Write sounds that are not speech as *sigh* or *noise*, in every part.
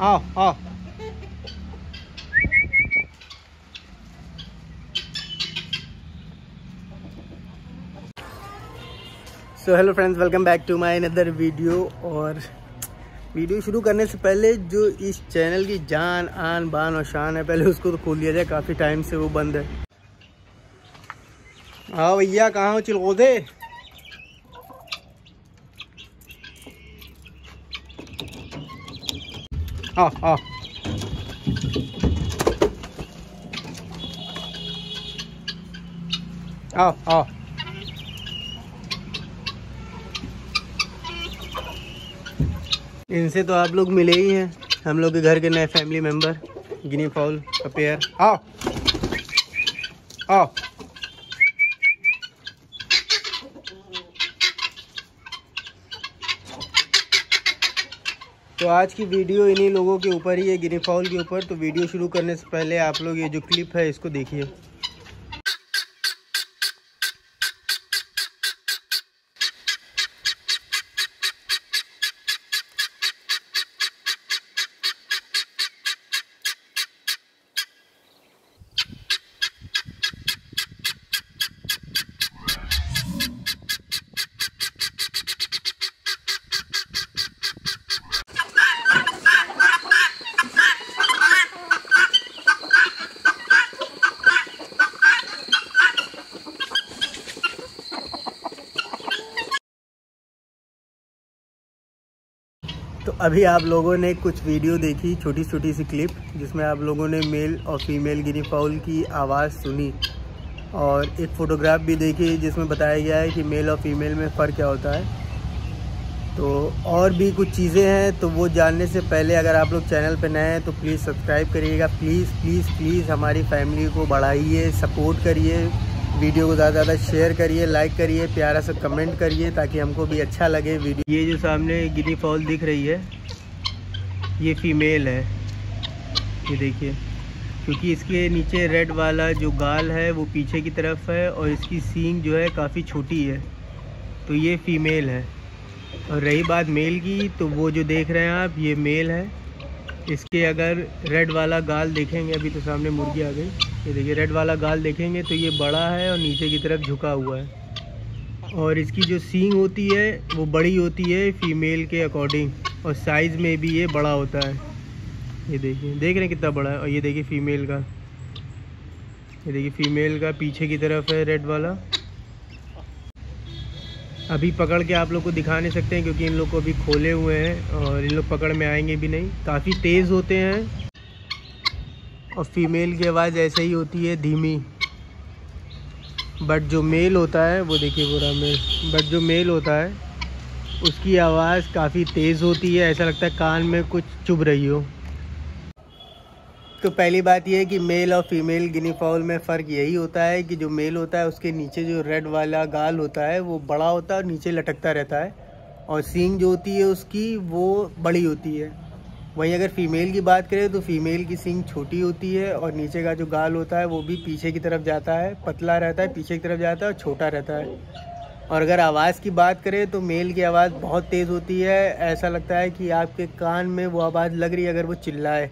आओ आओ। So hello friends welcome back to my another video और वीडियो शुरू करने से पहले जो इस चैनल की जान, आन, बान और शान है, पहले उसको तो खोल दिया जाए, काफ़ी टाइम से वो बंद है। हाँ भैया, कहाँ हो चिलगोदे? आओ *laughs* आओ इनसे तो आप लोग मिले ही हैं। हम लोग के घर के नए फैमिली मेंबर गिनी फॉल का पेयर आओ। आओ। तो आज की वीडियो इन्हीं लोगों के ऊपर ही है गिनी फाउल के ऊपर। तो वीडियो शुरू करने से पहले आप लोग ये जो क्लिप है, इसको देखिए। तो अभी आप लोगों ने कुछ वीडियो देखी छोटी छोटी सी क्लिप, जिसमें आप लोगों ने मेल और फीमेल गिनी फाउल की आवाज़ सुनी। और एक फ़ोटोग्राफ भी देखी, जिसमें बताया गया है कि मेल और फीमेल में फ़र्क क्या होता है। तो और भी कुछ चीज़ें हैं तो वो जानने से पहले अगर आप लोग चैनल पर नए हैं तो प्लीज़ सब्सक्राइब करिएगा। प्लीज़ प्लीज़ प्लीज़ हमारी फैमिली को बढ़ाइए सपोर्ट करिए। वीडियो को ज़्यादा ज़्यादा शेयर करिए लाइक करिए, प्यारा सा कमेंट करिए ताकि हमको भी अच्छा लगे वीडियो। ये जो सामने गिनी फॉल दिख रही है, ये फीमेल है। ये देखिए, क्योंकि इसके नीचे रेड वाला जो गाल है, वो पीछे की तरफ़ है और इसकी सींग जो है काफ़ी छोटी है। तो ये फीमेल है। और रही बात मेल की तो वो जो देख रहे हैं आप, ये मेल है। इसके अगर रेड वाला गाल देखेंगे, अभी तो सामने मुर्गी आ गई। ये देखिए रेड वाला गाल देखेंगे तो ये बड़ा है और नीचे की तरफ़ झुका हुआ है। और इसकी जो सींग होती है, वो बड़ी होती है फीमेल के अकॉर्डिंग और साइज़ में भी ये बड़ा होता है। ये देखिए, देख रहे हैं कितना बड़ा है। और ये देखिए फ़ीमेल का। ये देखिए फ़ीमेल का पीछे की तरफ़ है रेड वाला। अभी पकड़ के आप लोग को दिखा नहीं सकते हैं, क्योंकि इन लोग को अभी खोले हुए हैं और इन लोग पकड़ में आएँगे भी नहीं। काफ़ी तेज़ होते हैं। और फीमेल की आवाज़ ऐसे ही होती है, धीमी। बट जो मेल होता है, वो देखिए पूरा मेल बट जो मेल होता है, उसकी आवाज़ काफ़ी तेज़ होती है, ऐसा लगता है कान में कुछ चुभ रही हो। तो पहली बात यह है कि मेल और फीमेल गिनी फॉल में फ़र्क यही होता है कि जो मेल होता है, उसके नीचे जो रेड वाला गाल होता है, वो बड़ा होता है और नीचे लटकता रहता है। और सींग जो होती है उसकी, वो बड़ी होती है। वहीं अगर फ़ीमेल की बात करें तो फ़ीमेल की सींग छोटी होती है और नीचे का जो गाल होता है वो भी पीछे की तरफ़ जाता है, पतला रहता है, पीछे की तरफ़ जाता है और छोटा रहता है। और अगर आवाज़ की बात करें तो मेल की आवाज़ बहुत तेज़ होती है। ऐसा लगता है कि आपके कान में वो आवाज़ लग रही है अगर वो चिल्लाए,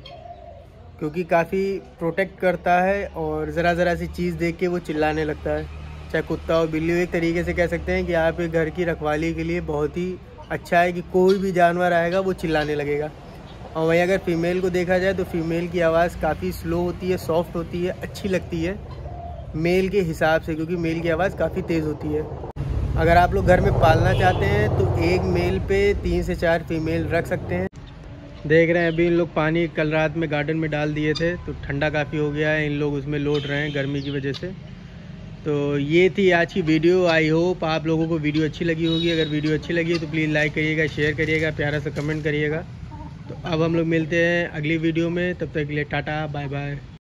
क्योंकि काफ़ी प्रोटेक्ट करता है और ज़रा ज़रा सी चीज़ देख के वो चिल्लाने लगता है। चाहे कुत्ता हो, बिल्ली हो, एक तरीके से कह सकते हैं कि आपके घर की रखवाली के लिए बहुत ही अच्छा है कि कोई भी जानवर आएगा वो चिल्लाने लगेगा। और वहीं अगर फीमेल को देखा जाए तो फीमेल की आवाज़ काफ़ी स्लो होती है सॉफ्ट होती है, अच्छी लगती है। मेल के हिसाब से, क्योंकि मेल की आवाज़ काफ़ी तेज़ होती है। अगर आप लोग घर में पालना चाहते हैं तो एक मेल पे तीन से चार फीमेल रख सकते हैं। देख रहे हैं, अभी इन लोग पानी कल रात में गार्डन में डाल दिए थे तो ठंडा काफ़ी हो गया है, इन लोग उसमें लौट रहे हैं गर्मी की वजह से। तो ये थी आज की वीडियो। आई होप आप लोगों को वीडियो अच्छी लगी होगी। अगर वीडियो अच्छी लगी तो प्लीज़ लाइक करिएगा शेयर करिएगा, प्यारा सा कमेंट करिएगा। तो अब हम लोग मिलते हैं अगली वीडियो में। तब तक के लिए टाटा बाय बाय